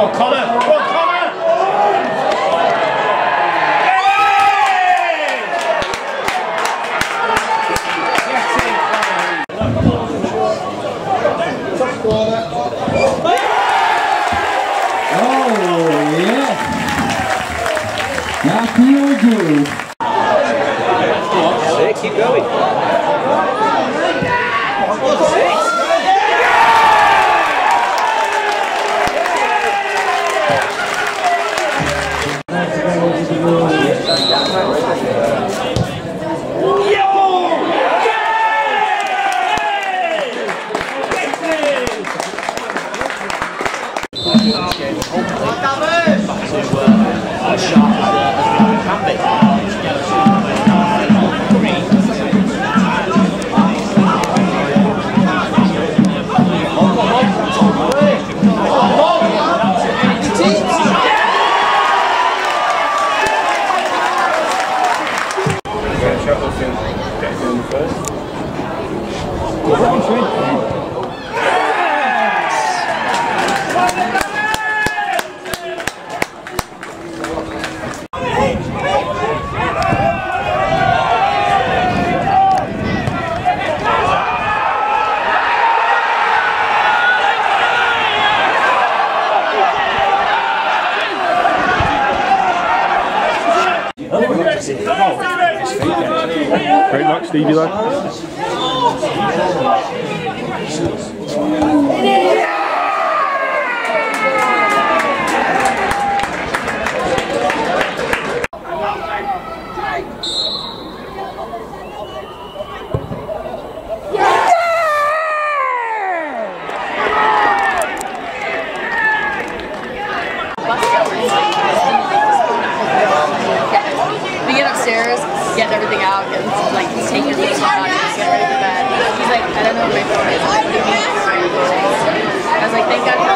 on, Connor. Come on, Connor. Oh, yeah. Keep going. first. Great luck, Stevie, though. We upstairs, get everything out, and like take your things out, and just get ready for bed. He's like, I don't know what my phone is. I was like, thank God